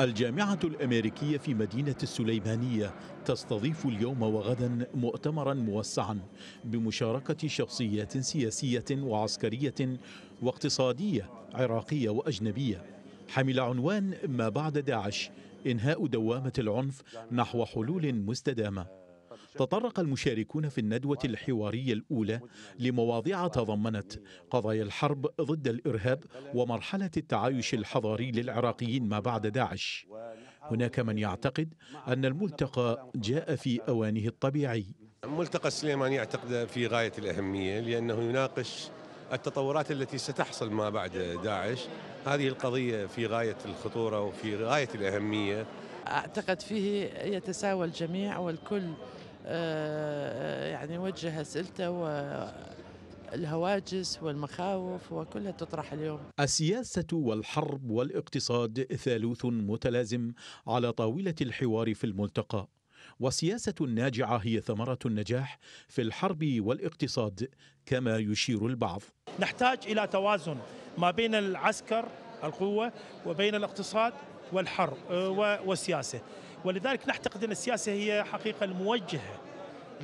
الجامعة الأمريكية في مدينة السليمانية تستضيف اليوم وغدا مؤتمرا موسعا بمشاركة شخصيات سياسية وعسكرية واقتصادية عراقية وأجنبية. حمل عنوان ما بعد داعش إنهاء دوامة العنف نحو حلول مستدامة. تطرق المشاركون في الندوة الحوارية الأولى لمواضيع تضمنت قضايا الحرب ضد الإرهاب ومرحلة التعايش الحضاري للعراقيين ما بعد داعش. هناك من يعتقد أن الملتقى جاء في أوانه الطبيعي. ملتقى السليماني أعتقد في غاية الأهمية لأنه يناقش التطورات التي ستحصل ما بعد داعش. هذه القضية في غاية الخطورة وفي غاية الأهمية. أعتقد فيه يتساوى الجميع والكل. يعني وجه أسئلته والهواجس والمخاوف وكلها تطرح اليوم. السياسة والحرب والاقتصاد ثالوث متلازم على طاولة الحوار في الملتقى. والسياسة الناجعة هي ثمرة النجاح في الحرب والاقتصاد كما يشير البعض. نحتاج إلى توازن ما بين العسكر القوة وبين الاقتصاد والحرب آه، والسياسة. ولذلك نعتقد أن السياسة هي حقيقة الموجهة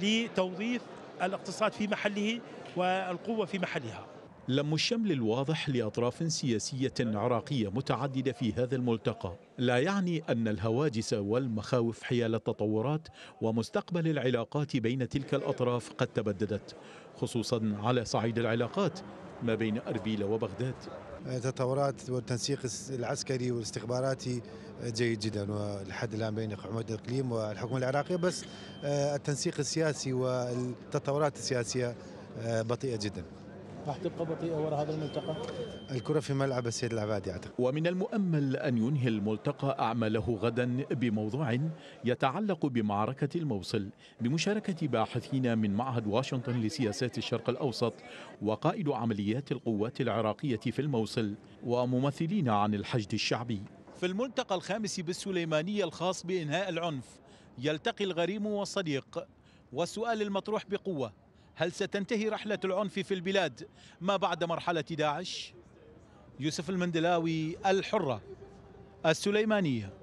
لتوظيف الاقتصاد في محله والقوة في محلها. لم الشمل الواضح لأطراف سياسية عراقية متعددة في هذا الملتقى لا يعني أن الهواجس والمخاوف حيال التطورات ومستقبل العلاقات بين تلك الأطراف قد تبددت خصوصا على صعيد العلاقات ما بين أربيل وبغداد التطورات والتنسيق العسكري والاستخباراتي جيد جدا ولحد الآن بين حكومه الإقليم والحكومة العراقيه بس آه، التنسيق السياسي والتطورات السياسية آه، بطيئة جدا. راح تبقى بطيئة وراء هذا الملتقى؟ الكرة في ملعب السيد العبادي أعتقد. ومن المؤمل أن ينهي الملتقى أعماله غدا بموضوع يتعلق بمعركة الموصل بمشاركة باحثين من معهد واشنطن لسياسات الشرق الأوسط وقائد عمليات القوات العراقية في الموصل وممثلين عن الحشد الشعبي. في الملتقى الخامس بالسليمانيه الخاص بإنهاء العنف يلتقي الغريم والصديق والسؤال المطروح بقوة هل ستنتهي رحلة العنف في البلاد ما بعد مرحلة داعش؟ يوسف المندلاوي الحرة السليمانية